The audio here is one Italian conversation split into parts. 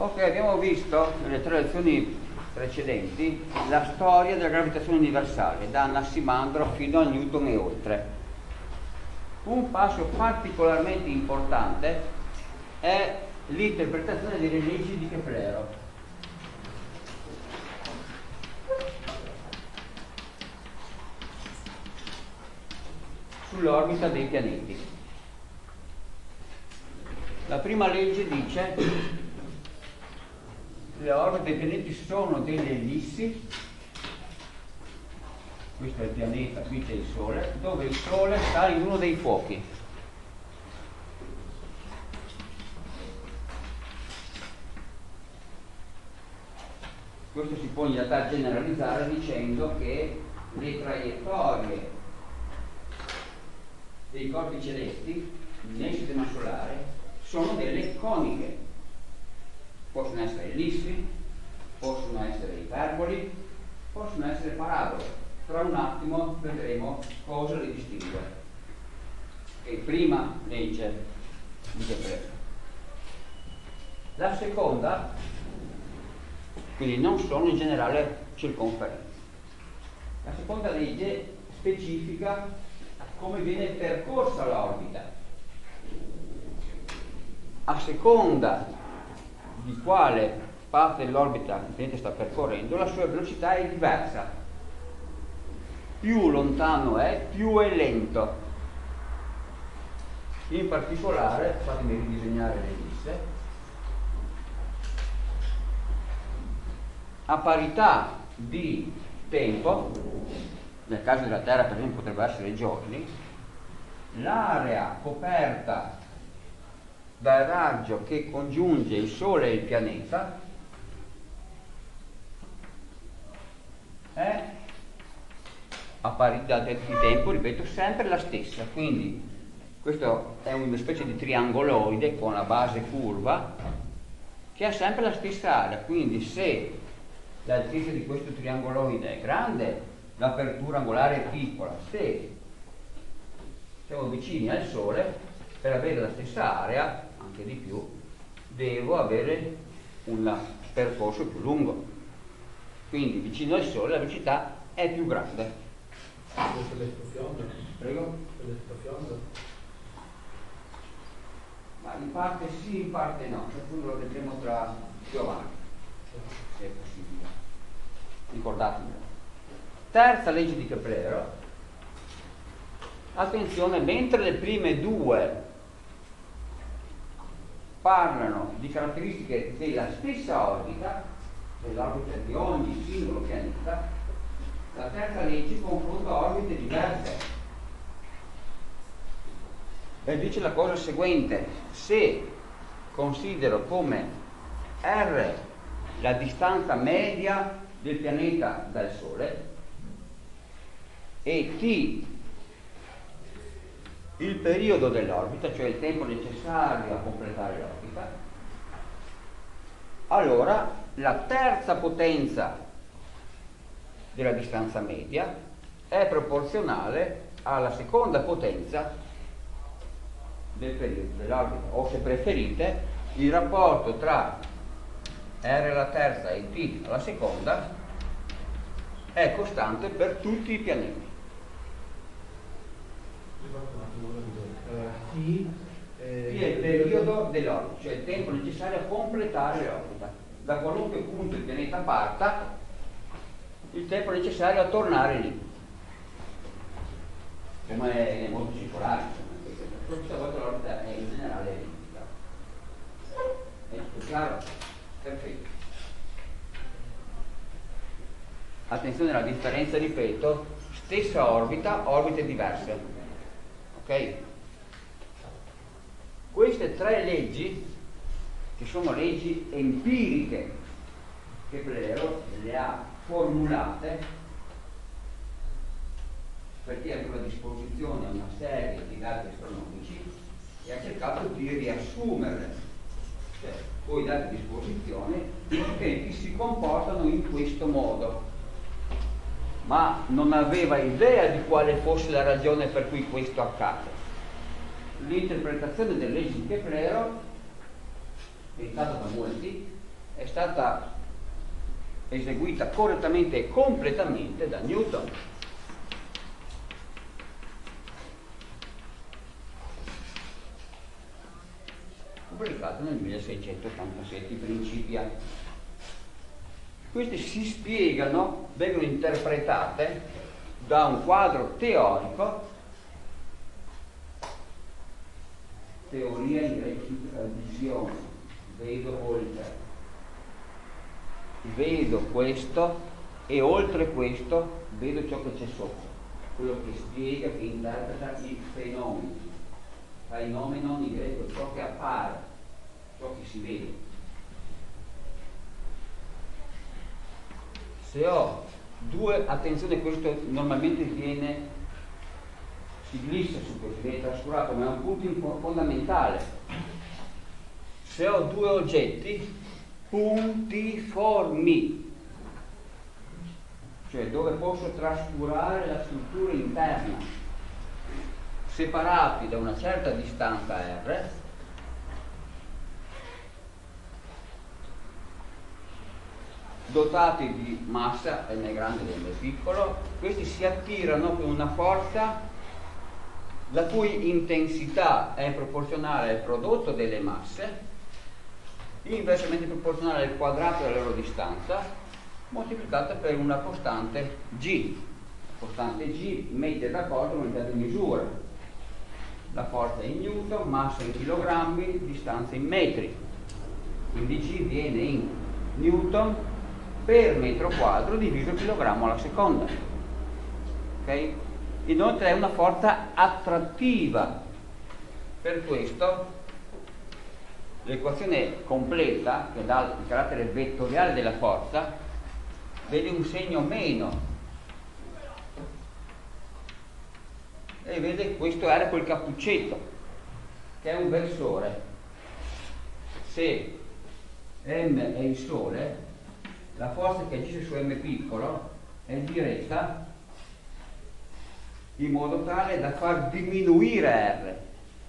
Ok, abbiamo visto nelle tre lezioni precedenti la storia della gravitazione universale, da Nassimandro fino a Newton e oltre. Un passo particolarmente importante è l'interpretazione delle leggi di Keplero. sull'orbita dei pianeti. La prima legge dice le orbite dei pianeti sono delle ellissi, questo è il pianeta, qui c'è il Sole, dove il Sole sta in uno dei fuochi. Questo si può in realtà generalizzare dicendo che le traiettorie dei corpi celesti nel sistema solare sono delle coniche possono essere ellissi, possono essere iperboli, possono essere parabole. Tra un attimo vedremo cosa le distingue. E prima legge di Keplero. La seconda, quindi non sono in generale circonferenze. La seconda legge specifica come viene percorsa l'orbita. A seconda di quale parte dell'orbita il pianeta sta percorrendo, la sua velocità è diversa. Più lontano è, più è lento. In particolare, fatemi ridisegnare le liste, a parità di tempo, nel caso della Terra per esempio potrebbero essere giorni, l'area coperta dal raggio che congiunge il Sole e il pianeta è a parità di tempo, ripeto, sempre la stessa. Quindi questo è una specie di triangoloide con la base curva che ha sempre la stessa area. Quindi se l'altezza di questo triangoloide è grande, l'apertura angolare è piccola. Se siamo vicini al Sole, per avere la stessa area anche di più, devo avere un percorso più lungo. Quindi vicino al Sole la velocità è più grande. Prego? Ma in parte sì, in parte no, questo lo vedremo tra più avanti, se è possibile. Ricordatemelo. Terza legge di Keplero. Attenzione, mentre le prime due parlano di caratteristiche della stessa orbita, dell'orbita di ogni singolo pianeta, la terza legge confronta orbite diverse. E dice la cosa seguente, se considero come R la distanza media del pianeta dal Sole e T il periodo dell'orbita, cioè il tempo necessario a completare l'orbita, allora la terza potenza della distanza media è proporzionale alla seconda potenza del periodo dell'orbita, o se preferite il rapporto tra R alla terza e T alla seconda è costante per tutti i pianeti. T T è il periodo dell'orbita, cioè il tempo necessario a completare l'orbita. Da qualunque punto il pianeta parta, il tempo necessario a tornare lì. Come nei mondi circolari, questa volta l'orbita è in generale ellittica. È tutto chiaro? Perfetto. Attenzione alla differenza, ripeto, stessa orbita, orbite diverse. Ok? Queste tre leggi, che sono leggi empiriche, che Plero le ha formulate perché aveva a disposizione una serie di dati astronomici e ha cercato di riassumerle. Cioè, con i dati a disposizione, i pianeti si comportano in questo modo, ma non aveva idea di quale fosse la ragione per cui questo accade l'interpretazione delle leggi di Keplero, pensata da molti, è stata eseguita correttamente e completamente da Newton. pubblicato nel 1687 i Principia. Questi si spiegano, vengono interpretate da un quadro teorico, teoria in greco visione, vedo oltre, vedo questo e oltre questo vedo ciò che c'è sopra, quello che spiega, che interpreta i fenomeni. Fenomeno in greco ciò che appare, ciò che si vede. Se ho due, attenzione questo normalmente viene, si glissa su questo, viene trascurato, ma è un punto fondamentale. Se ho due oggetti puntiformi, cioè dove posso trascurare la struttura interna, separati da una certa distanza R, dotati di massa, n grande e n piccolo, questi si attirano con una forza la cui intensità è proporzionale al prodotto delle masse, inversamente proporzionale al quadrato della loro distanza, moltiplicata per una costante G. La costante G mette d'accordo un'unità di misura. La forza in newton, massa in chilogrammi, distanza in metri. Quindi G viene in newton per metro quadro diviso chilogrammo alla seconda. Okay? Inoltre è una forza attrattiva. Per questo l'equazione completa, che dà il carattere vettoriale della forza, vede un segno meno. E vede questo era quel cappuccetto, che è un versore. Se m è il sole, la forza che agisce su m piccolo è diretta in modo tale da far diminuire R.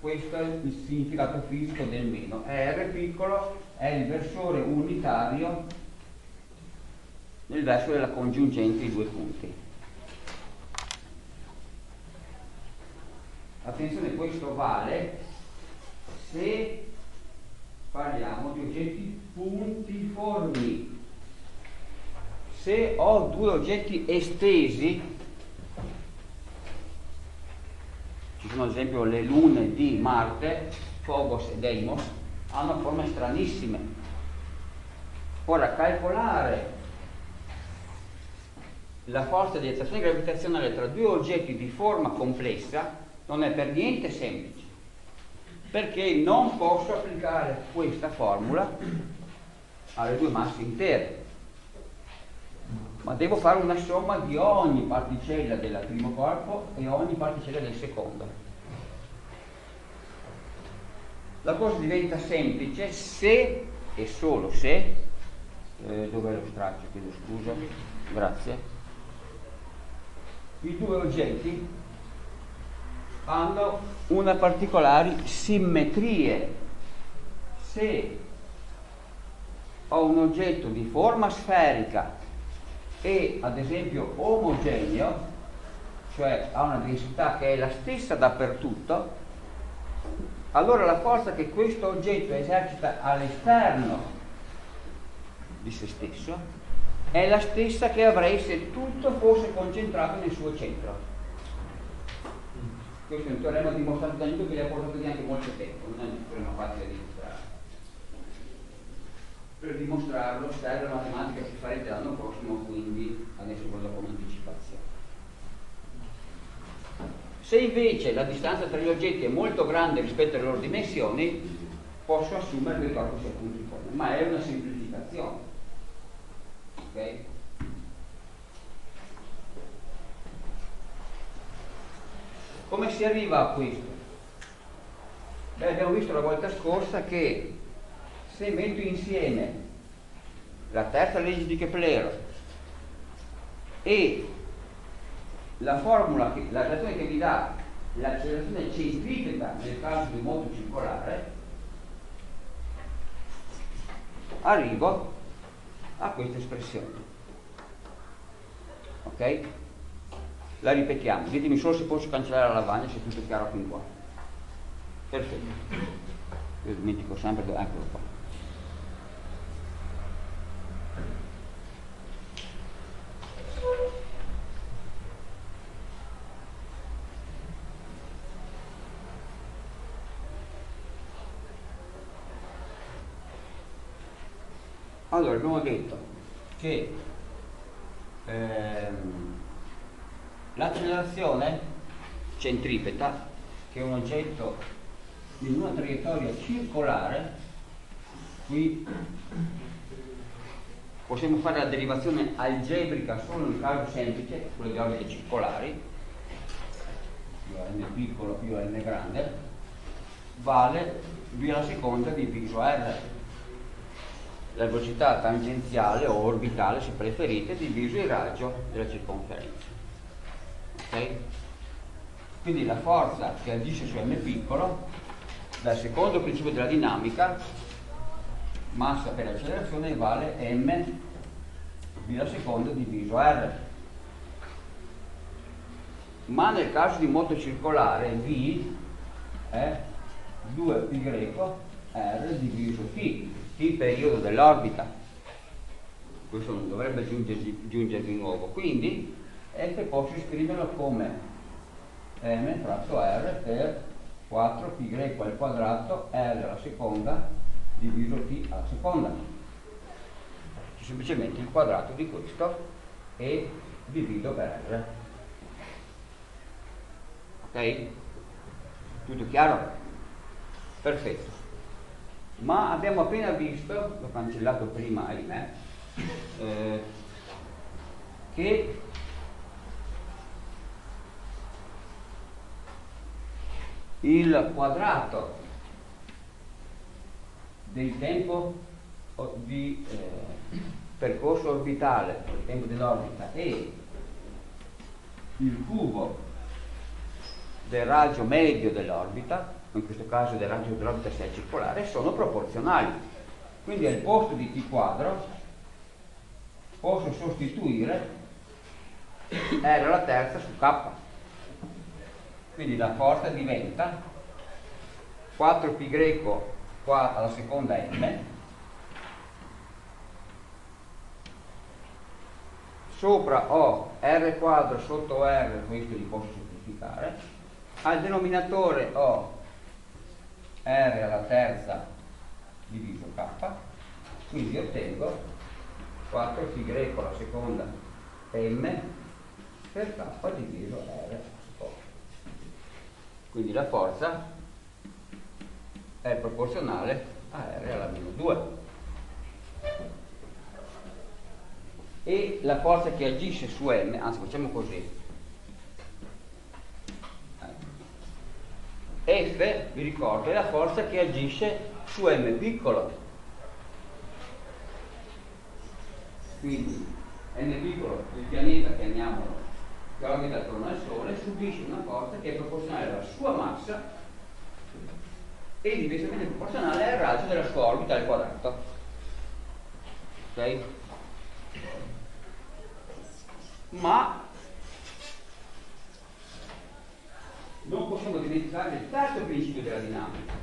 Questo è il significato fisico del meno. R piccolo è il versore unitario nel verso della congiungente di due punti. Attenzione, questo vale se parliamo di oggetti puntiformi se ho due oggetti estesi, ci sono ad esempio le lune di Marte, Phobos e Deimos, hanno forme stranissime. Ora, calcolare la forza di attrazione gravitazionale tra due oggetti di forma complessa non è per niente semplice, perché non posso applicare questa formula alle due masse intere ma devo fare una somma di ogni particella del primo corpo e ogni particella del secondo. La cosa diventa semplice se e solo se, eh, dov'è lo straccio, chiedo scusa, grazie, i due oggetti hanno una particolari simmetrie. Se ho un oggetto di forma sferica e ad esempio omogeneo, cioè ha una densità che è la stessa dappertutto, allora la forza che questo oggetto esercita all'esterno di se stesso è la stessa che avrei se tutto fosse concentrato nel suo centro. Questo è un teorema dimostrato da Newton che gli ha portato via anche molto tempo, non è un teorema facile di per dimostrarlo serve la matematica che farete l'anno prossimo, quindi adesso ve do come anticipazione. Se invece la distanza tra gli oggetti è molto grande rispetto alle loro dimensioni, posso assumere che corpo sia puntiforme, ma è una semplificazione. Okay? Come si arriva a questo? Beh, abbiamo visto la volta scorsa che se metto insieme la terza legge di Kepler e la formula, che, la relazione che mi dà l'accelerazione centripeta nel caso di moto circolare, arrivo a questa espressione. Ok? La ripetiamo. Ditemi solo se posso cancellare la lavagna se è tutto chiaro fin qua. Perfetto. Io dimentico sempre, eccolo qua. Allora, abbiamo detto che ehm, l'accelerazione centripeta, che è un oggetto in una traiettoria circolare, qui possiamo fare la derivazione algebrica solo in caso semplice, quelle di orbite circolari, più n piccolo più n grande, vale v alla seconda diviso r la velocità tangenziale o orbitale, se preferite, diviso il raggio della circonferenza. Okay? Quindi la forza che agisce su m piccolo, dal secondo principio della dinamica, massa per accelerazione vale m v al secondo diviso r. Ma nel caso di moto circolare v è 2π r diviso t il periodo dell'orbita. Questo non dovrebbe giungere, giungere di nuovo. Quindi F posso scriverlo come m fratto r per 4π al quadrato r alla seconda diviso t alla seconda. Semplicemente il quadrato di questo e divido per r. Ok? Tutto chiaro? Perfetto ma abbiamo appena visto, l'ho cancellato prima ahimè, eh, che il quadrato del tempo di eh, percorso orbitale, il tempo dell'orbita, e il cubo del raggio medio dell'orbita in questo caso del raggio dell'orbita se è circolare, sono proporzionali. Quindi al posto di t quadro posso sostituire r alla terza su k. Quindi la forza diventa 4π greco qua alla seconda m sopra ho r quadro sotto r, questo li posso semplificare, al denominatore ho R alla terza diviso K, quindi ottengo 4 π greco alla seconda M per K diviso R. Quindi la forza è proporzionale a R alla meno 2. E la forza che agisce su M, anzi facciamo così, F, vi ricordo, è la forza che agisce su M piccolo. Quindi M piccolo, il pianeta, chiamiamolo, che orbita attorno al Sole, subisce una forza che è proporzionale alla sua massa e inversamente proporzionale al raggio della sua orbita al quadrato. Ok? Ma non possiamo dimenticare il terzo principio della dinamica,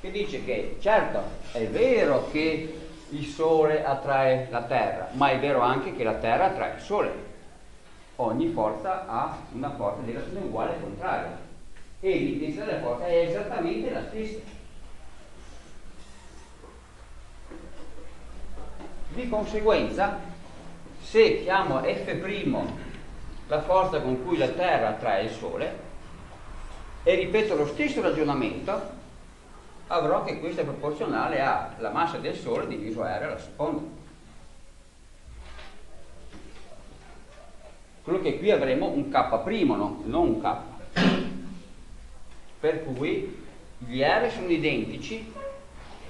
che dice che certo è vero che il Sole attrae la Terra, ma è vero anche che la Terra attrae il Sole. Ogni forza ha una forza di relazione uguale e contraria e l'intensità della forza è esattamente la stessa. Di conseguenza, se chiamo F' la forza con cui la Terra attrae il Sole, e ripeto lo stesso ragionamento, avrò che questo è proporzionale alla massa del Sole diviso R alla seconda. Quello che qui avremo un K', no? non un K. Per cui gli R sono identici,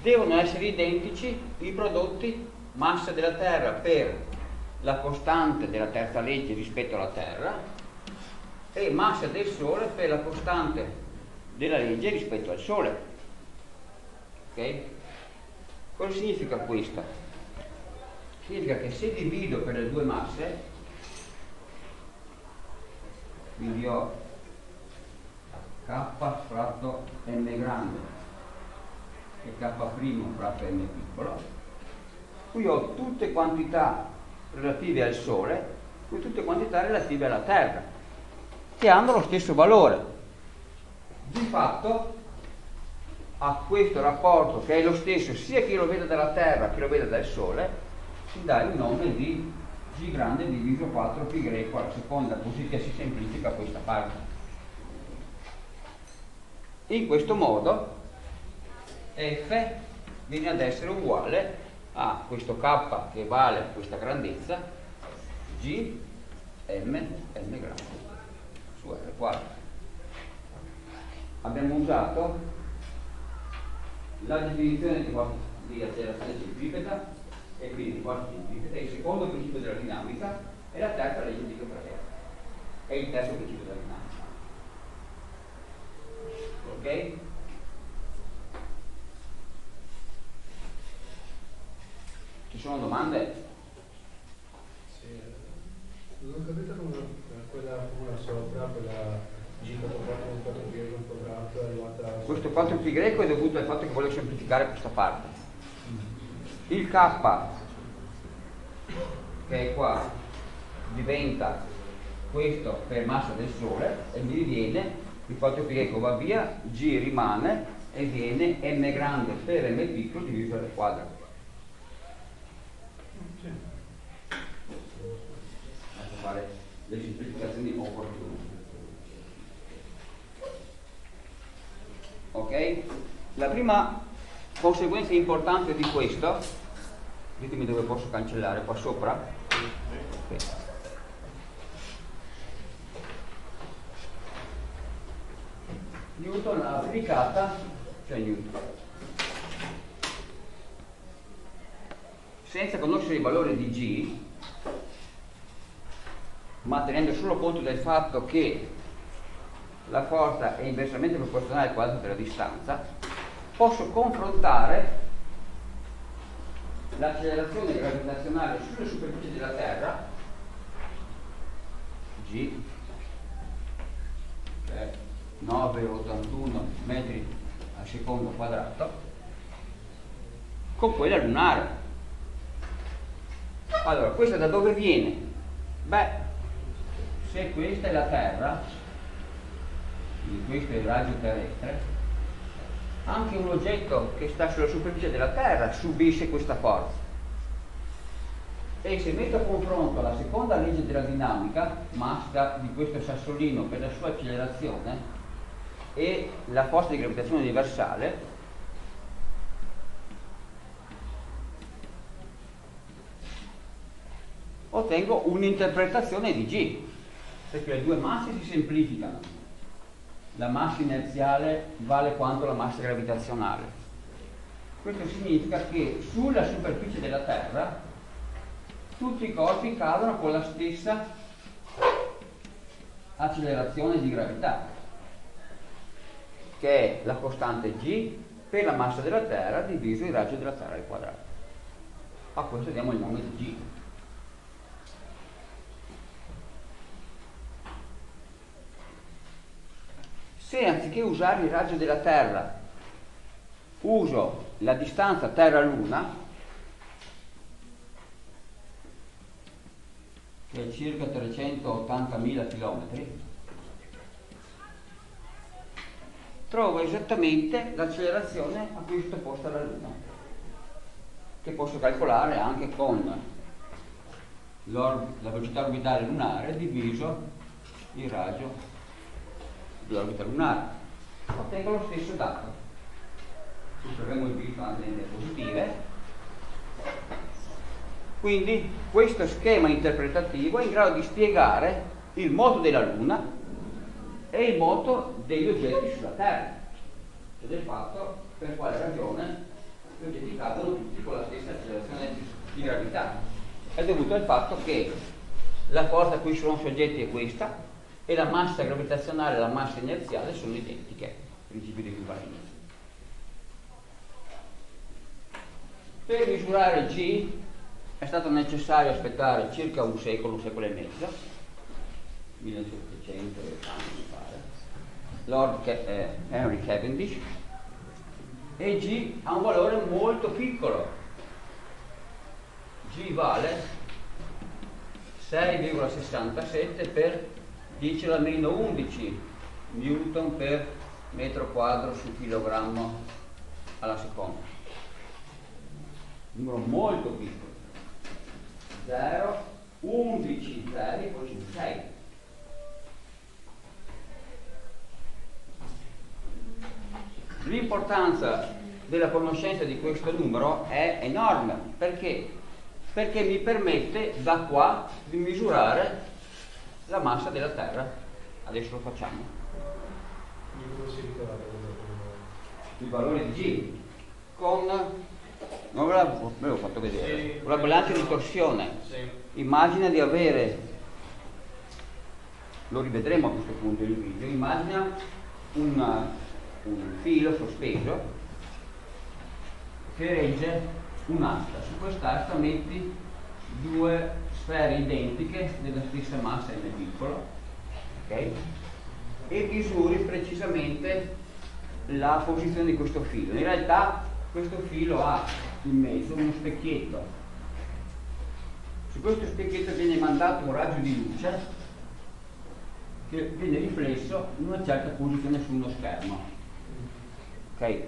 devono essere identici i prodotti massa della Terra per la costante della terza legge rispetto alla Terra e massa del Sole per la costante della legge rispetto al Sole. Ok? Cosa significa questo? significa che se divido per le due masse, quindi ho k fratto m grande e k' fratto m piccolo, qui ho tutte quantità relative al Sole, qui tutte quantità relative alla Terra, che hanno lo stesso valore. Di fatto a questo rapporto, che è lo stesso sia che lo veda dalla Terra che lo veda dal Sole, si dà il nome di G grande diviso 4 pi greco alla seconda, così che si semplifica questa parte. In questo modo f viene ad essere uguale a questo k che vale questa grandezza g m m grande su. Abbiamo usato la definizione di, accelerazione centripeta e quindi di quanto centripeta, il secondo principio della dinamica e la terza legge di Quadrato. È il terzo principio della dinamica. Ok? Ci sono domande? Sì, non ho capito come quella formula sopra, quella G quadrato con 4 pi quadrato è arrivata... Questo 4 pi greco è dovuto al fatto che semplificare questa parte. Il K che è qua diventa questo per massa del Sole e mi viene il 4 pi greco va via, G rimane e viene m grande per m piccolo diviso r quadro. fare le semplificazioni opportune. Ok? La prima conseguenza importante di questo, ditemi dove posso cancellare, qua sopra. Okay. Newton ha applicata, cioè Newton, senza conoscere i valori di G, ma tenendo solo conto del fatto che la forza è inversamente proporzionale al quadro della distanza, posso confrontare l'accelerazione gravitazionale sulle superfici della Terra, G, che è 9,81 metri al secondo quadrato, con quella lunare. Allora, questa da dove viene? Beh, se questa è la Terra, quindi questo è il raggio terrestre, anche un oggetto che sta sulla superficie della Terra subisce questa forza. E se metto a confronto la seconda legge della dinamica, massa di questo sassolino per la sua accelerazione, e la forza di gravitazione universale, ottengo un'interpretazione di G perché le due masse si semplificano. La massa inerziale vale quanto la massa gravitazionale. Questo significa che sulla superficie della Terra tutti i corpi cadono con la stessa accelerazione di gravità, che è la costante g per la massa della Terra diviso il raggio della Terra al quadrato. A questo diamo il nome di g. se anziché usare il raggio della Terra uso la distanza Terra-Luna, che è circa 380.000 km, trovo esattamente l'accelerazione a cui è sottoposta la Luna, che posso calcolare anche con la velocità orbitale lunare diviso il raggio dell'orbita lunare. Ottengo lo stesso dato. Osserviamo il visto anche nelle diapositive. Quindi questo schema interpretativo è in grado di spiegare il moto della Luna e il moto degli oggetti sulla Terra, cioè del fatto per quale ragione gli oggetti cadono tutti con la stessa accelerazione di gravità. È dovuto al fatto che la forza a cui sono soggetti è questa, e la massa gravitazionale e la massa inerziale sono identiche, principio di equivalenza. Per misurare G è stato necessario aspettare circa un secolo, un secolo e mezzo, 1700 mi pare, Lord eh, Henry Cavendish, e G ha un valore molto piccolo. G vale 6,67 per 10 alla meno 11 newton per metro quadro su chilogrammo alla seconda. Numero molto piccolo. 0, 11 zeri, poi 6. L'importanza della conoscenza di questo numero è enorme perché? perché mi permette da qua di misurare la massa della Terra. Adesso lo facciamo. Il valore di G con non ve l'avevo fatto vedere con la bilancia di torsione immagina di avere lo rivedremo a questo punto il video immagina una, un filo sospeso che regge un'asta. Su quest'asta metti due sfere identiche della stessa massa m piccolo okay? e misuri precisamente la posizione di questo filo. In realtà questo filo ha in mezzo uno specchietto. Su questo specchietto viene mandato un raggio di luce che viene riflesso in una certa posizione su uno schermo. Ok?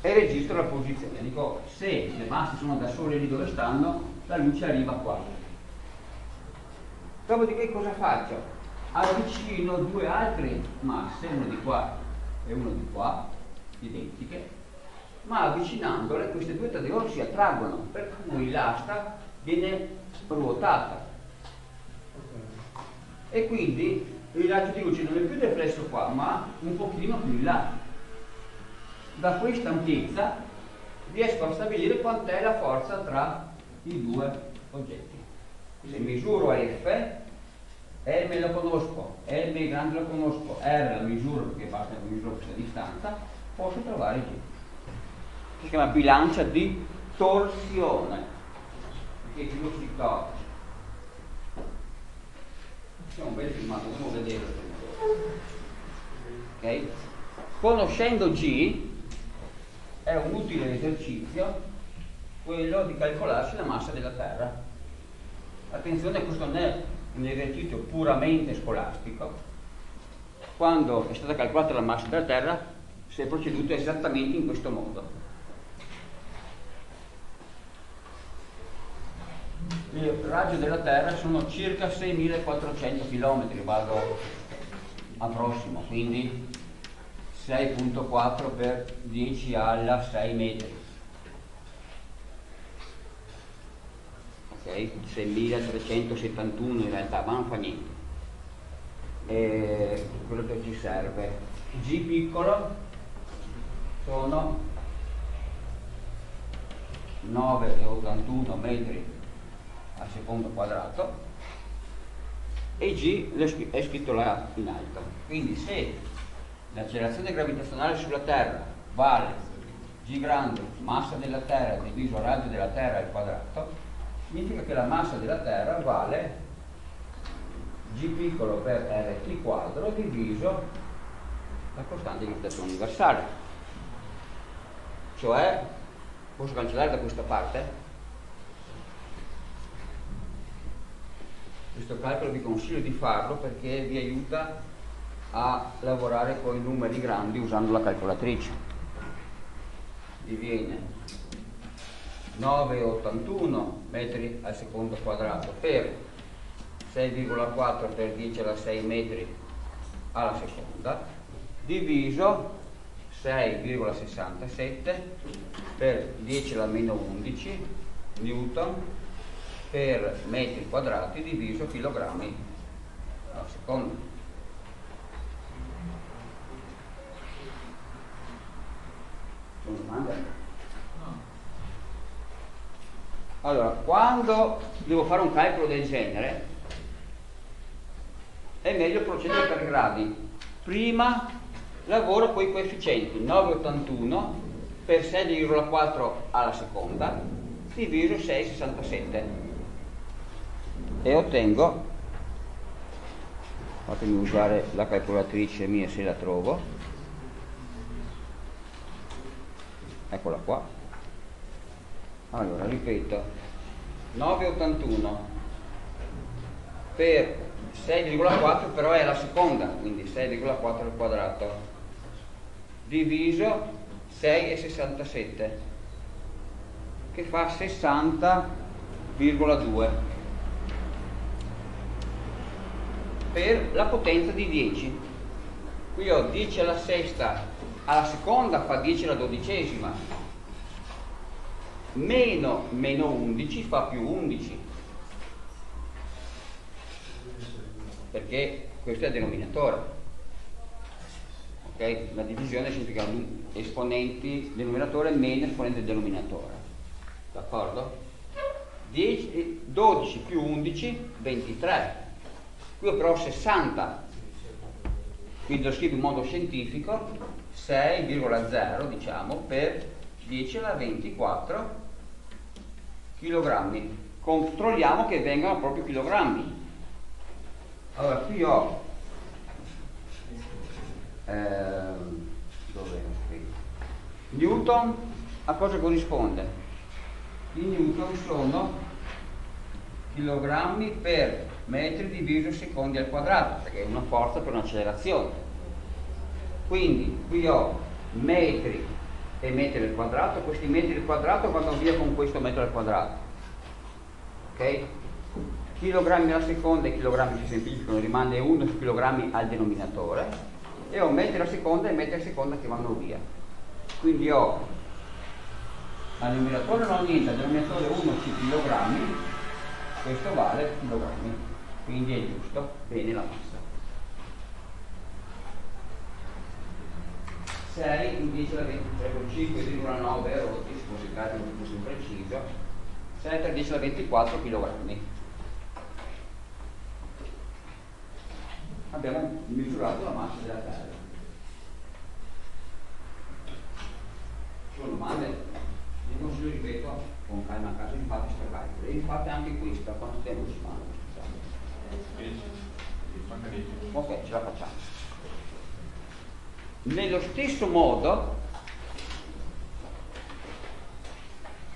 E registro la posizione. Dico, se le masse sono da sole lì dove stanno, la luce arriva qua. Dopodiché cosa faccio? Avvicino due altre masse, una di qua e una di qua, identiche, ma avvicinandole queste due loro si attraggono, per cui l'asta viene ruotata. E quindi il raggio di luce non è più riflesso qua, ma un pochino più in là da questa ampiezza riesco a stabilire quant'è la forza tra i due oggetti. Se misuro F, M lo conosco, M grande lo conosco, R la misuro perché basta che misuro questa distanza, posso trovare G. Si chiama bilancia di torsione, perché G lo si torce. C'è un bel filmato, andiamo a vedere. Ok? Conoscendo G, è un utile esercizio quello di calcolarsi la massa della Terra. Attenzione, questo non è un esercizio puramente scolastico. Quando è stata calcolata la massa della Terra si è proceduto esattamente in questo modo. Il raggio della Terra sono circa 6400 km, vado a prossimo, quindi 6.4 per 10 alla 6 metri. Ok? 6.371 in realtà, ma non fa niente. E quello che ci serve. G piccolo sono 9,81 metri al secondo quadrato e G è scritto là in alto. Quindi se l'accelerazione gravitazionale sulla Terra vale G grande, massa della Terra diviso raggio della Terra al quadrato, significa che la massa della Terra vale G piccolo per RT quadro diviso la costante di gravitazione universale. Cioè, posso cancellare da questa parte? Questo calcolo vi consiglio di farlo perché vi aiuta a lavorare con i numeri grandi usando la calcolatrice. Vi viene 9,81 metri al secondo quadrato per 6,4 per 10 alla 6 metri alla seconda diviso 6,67 per 10 alla meno 11 newton per metri quadrati diviso chilogrammi alla seconda. Sono domande? Allora, quando devo fare un calcolo del genere, è meglio procedere per gradi. Prima lavoro con i coefficienti 9,81 per 6,4 alla seconda diviso 6,67 e ottengo, fatemi usare la calcolatrice mia se la trovo, eccola qua, allora ripeto, 9,81 per 6,4 però è la seconda, quindi 6,4 al quadrato, diviso 6,67 che fa 60,2 per la potenza di 10 qui ho 10 alla sesta alla seconda fa 10 alla dodicesima meno meno 11 fa più 11 perché questo è il denominatore Okay? La divisione significa esponenti denominatore meno esponente denominatore. D'accordo? 12 più 11, 23. Qui ho però 60. Quindi lo scrivo in modo scientifico, 6,0 diciamo per 10 alla 24 kg. Controlliamo che vengano proprio chilogrammi. Allora qui ho eh, dove Newton a cosa corrisponde? I Newton sono chilogrammi per metri diviso secondi al quadrato, perché è una forza per un'accelerazione. Quindi qui ho metri e metri al quadrato, questi metri al quadrato vanno via con questo metro al quadrato. Ok? Chilogrammi alla seconda e chilogrammi si semplificano, rimane 1 su chilogrammi al denominatore e ho metri a seconda e metri a seconda che vanno via. Quindi ho al numeratore non ho niente, al denominatore 1 c kg, questo vale kg, quindi è giusto, bene la massa. 6 in 10 alla 23 con 5,9 rotti, se fosse il carico più preciso, 6 per 10 alla 24 kg. abbiamo misurato la massa della Terra. Sono domande? Vi consiglio, ripeto, con calma a casa, infatti questo calcolo. E infatti anche questa, quanto tempo ci fanno? Ok, ce la facciamo. Nello stesso modo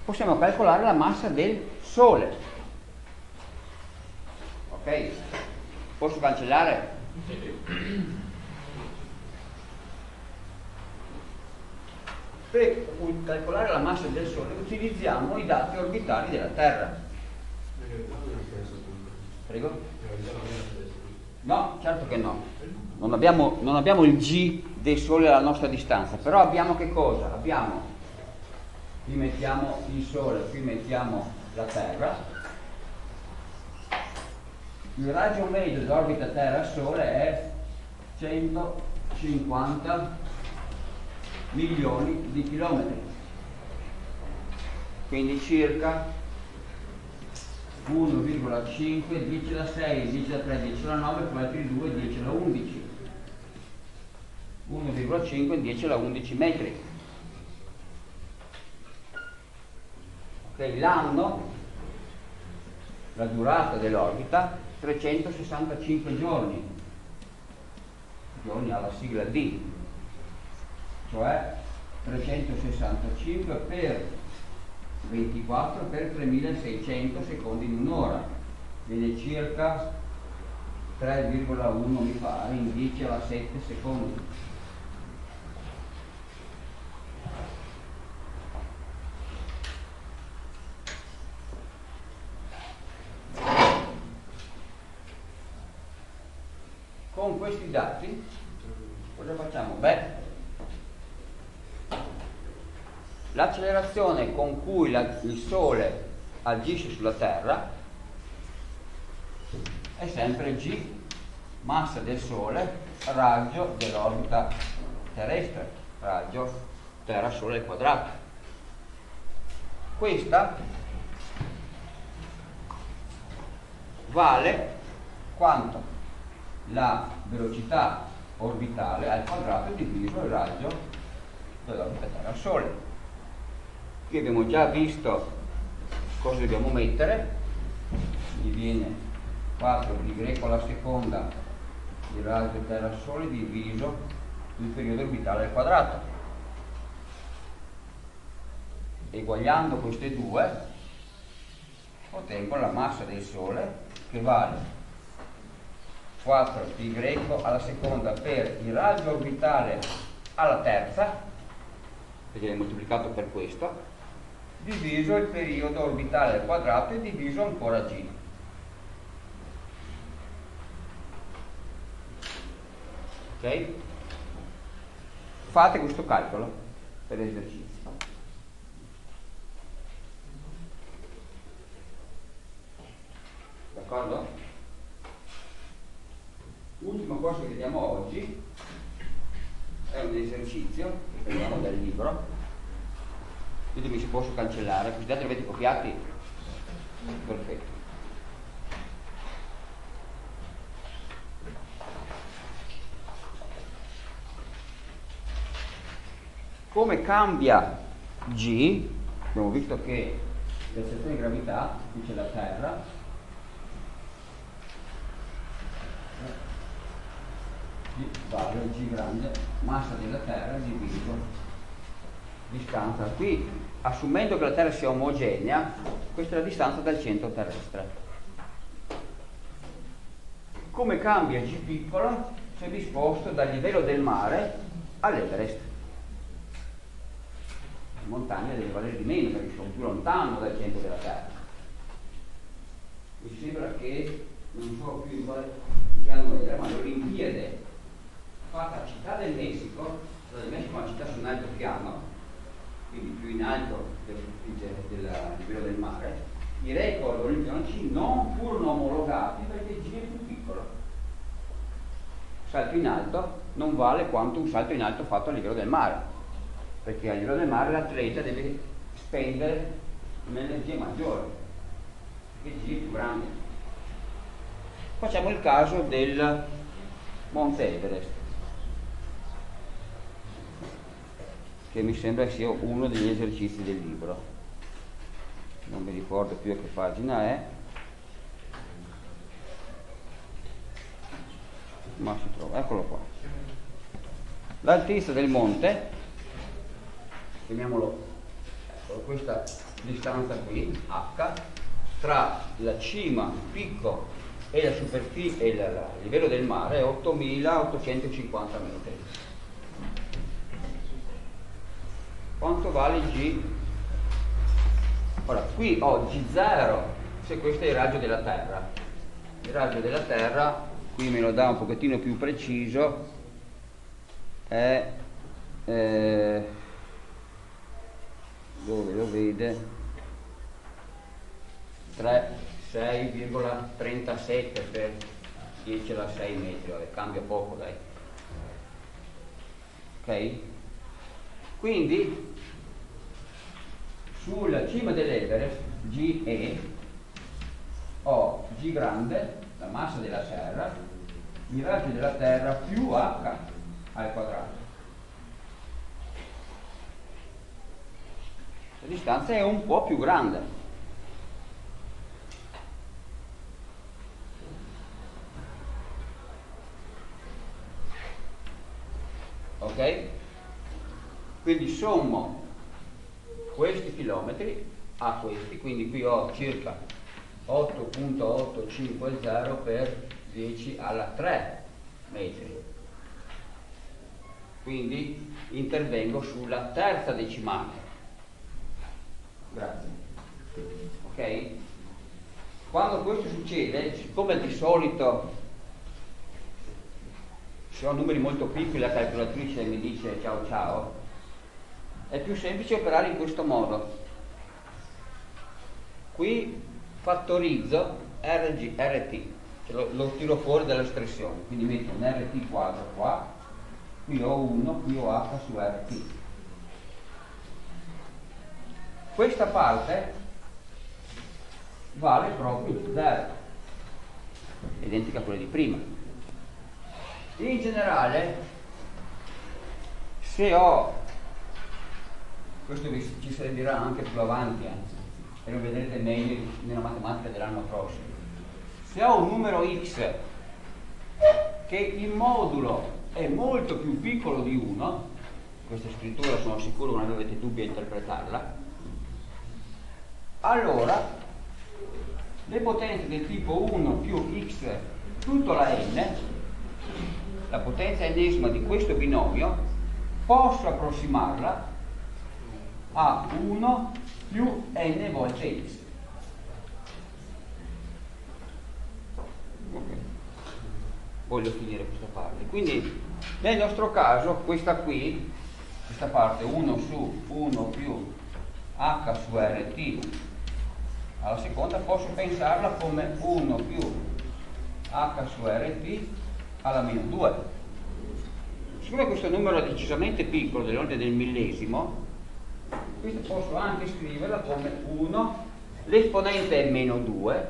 possiamo calcolare la massa del Sole. Ok? Posso cancellare? Per calcolare la massa del Sole utilizziamo i dati orbitali della Terra. Prego? No, certo che no. Non abbiamo, non abbiamo il G del Sole alla nostra distanza, però abbiamo che cosa? Abbiamo, qui mettiamo il Sole, qui mettiamo la Terra, il raggio medio dell'orbita Terra-Sole è 150 milioni di chilometri. Quindi circa 1,5 10 alla 6 10 alla 3 10 alla 9 poi altri 2 10 alla 11 1,5 10 alla 11 metri. Ok l'anno la durata dell'orbita 365 giorni, giorni alla sigla D, cioè 365 per 24 per 3600 secondi in un'ora, viene circa 3,1 mi pare in 10 alla 7 secondi. con questi dati cosa facciamo? Beh, l'accelerazione con cui la, il Sole agisce sulla Terra è sempre G, massa del Sole, raggio dell'orbita terrestre, raggio Terra-Sole al quadrato. Questa vale quanto? La velocità orbitale al quadrato diviso il raggio dell'orbita al Sole. Qui abbiamo già visto cosa dobbiamo mettere? Mi viene 4 pi greco alla seconda di raggio terra sole diviso il periodo orbitale al quadrato. Eguagliando queste due ottengo la massa del Sole che vale 4 pi greco alla seconda per il raggio orbitale alla terza, perché l'ho moltiplicato per questo, diviso il periodo orbitale al quadrato e diviso ancora g. Ok? Fate questo calcolo per esercizio. D'accordo? L'ultima cosa che vediamo oggi è un esercizio che prendiamo dal libro. Ditemi se posso cancellare, questi dati li avete copiati? Perfetto. Come cambia G? Abbiamo visto che la sezione di gravità, qui c'è la Terra, G vale G grande, massa della Terra diviso distanza. Qui, assumendo che la Terra sia omogenea, questa è la distanza dal centro terrestre. Come cambia G piccolo se disposto dal livello del mare all'Everest? La montagna deve valere di meno perché sono più lontano dal centro della Terra. Mi sembra che non so più in quale piano era, ma le Olimpiadi fatta Città del Messico, Città del Messico è una città su un altro piano, quindi più in alto del, del, livello del mare, i record olimpionici non furono omologati perché il G è più piccolo. Salto in alto non vale quanto un salto in alto fatto a livello del mare, perché a livello del mare l'atleta deve spendere un'energia maggiore, perché il G è più grande. Facciamo il caso del Monte Everest. Che mi sembra sia uno degli esercizi del libro. Non mi ricordo più a che pagina è, ma si trova, eccolo qua. L'altezza del monte, chiamiamolo ecco, questa distanza qui, h, tra la cima, il picco e la superficie e il livello del mare è 8850 metri. Quanto vale G? Ora, qui ho G0 se questo è il raggio della Terra. Il raggio della Terra, qui me lo dà un pochettino più preciso, è... Eh, dove lo vede? 6,37 per 10 alla 6 metri, cambia poco dai. Ok? Quindi sulla cima dell'Everest, GE, ho G grande, la massa della serra, i raggi della Terra più H al quadrato. La distanza è un po' più grande. Ok? Quindi sommo questi chilometri a questi, quindi qui ho circa 8.850 per 10 alla 3 metri. Quindi intervengo sulla terza decimale. Grazie. Ok? Quando questo succede, siccome di solito se ho numeri molto piccoli la calcolatrice mi dice ciao ciao, è più semplice operare in questo modo. Qui fattorizzo RG, RT, cioè lo, lo, tiro fuori dall'espressione, quindi metto un RT quadro qua, qui ho 1, qui ho H su RT. Questa parte vale proprio 0, identica a quella di prima. In generale, se ho questo ci servirà anche più avanti, anzi, e lo vedrete meglio nella matematica dell'anno prossimo. Se ho un numero x che il modulo è molto più piccolo di 1, questa scrittura sono sicuro non avete dubbi a interpretarla, allora le potenze del tipo 1 più x tutto la n, la potenza ennesima di questo binomio, posso approssimarla a 1 più n volte x. Okay. Voglio finire questa parte. Quindi nel nostro caso questa qui, questa parte 1 su 1 più h su rt alla seconda posso pensarla come 1 più h su rt alla meno 2. Siccome questo numero è decisamente piccolo, dell'ordine del millesimo, questo posso anche scriverla come 1, l'esponente è meno 2,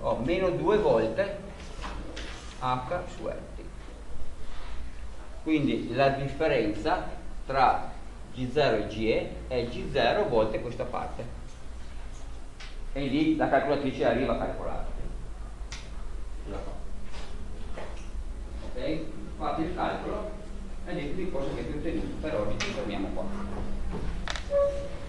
ho meno 2 volte h su rt. Quindi la differenza tra G0 e GE è G0 volte questa parte. E lì la calcolatrice arriva a calcolare. Ok? Fate il calcolo e ditemi cosa avete ottenuto. Per oggi ci fermiamo qua. Thank you.